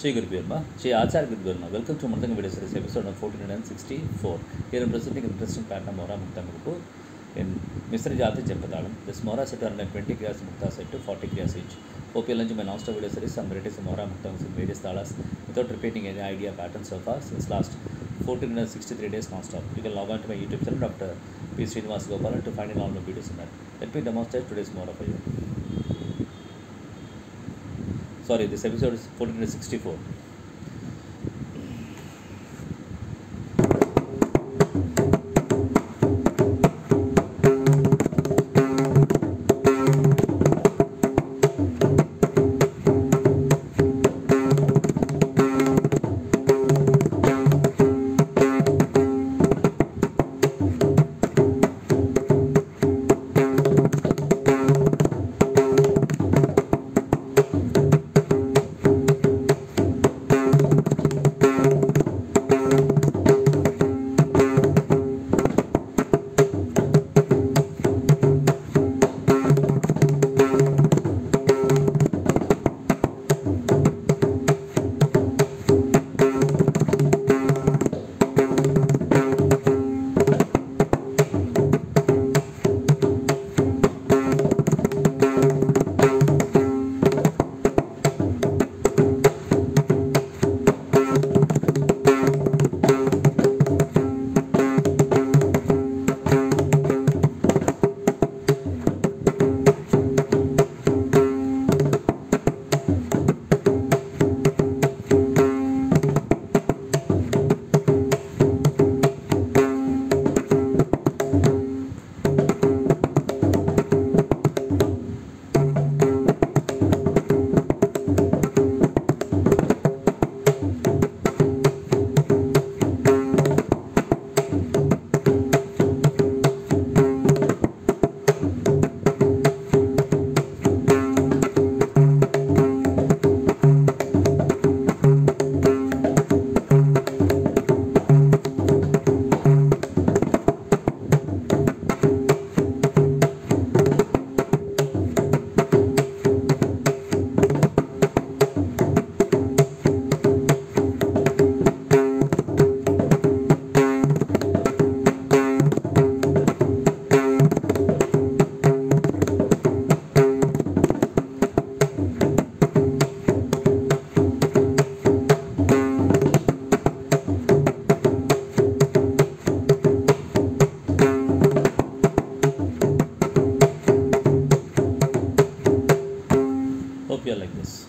శ్రీ గురుభ్యోర్మ శ్రీ ఆచార్య గురుభ్యోర్మ welcome to మృదంగ video series episode of 1464 here I'm presenting an interesting pattern Mora Mukta Murupu in Mr. Jati Jampadalam this Mora set are 20 kriyas Mukta set to 40 kriyas each hope you'll enjoy my non-stop video series some varieties of Mora Mukta in various talas without repeating any idea pattern so far since last 1463 days non-stop you can log on to my YouTube channel Dr. P. Srinivas Gopalan to find in all my videos in that let me demonstrate today's Mora for you sorry this episode is 1464 appear like this.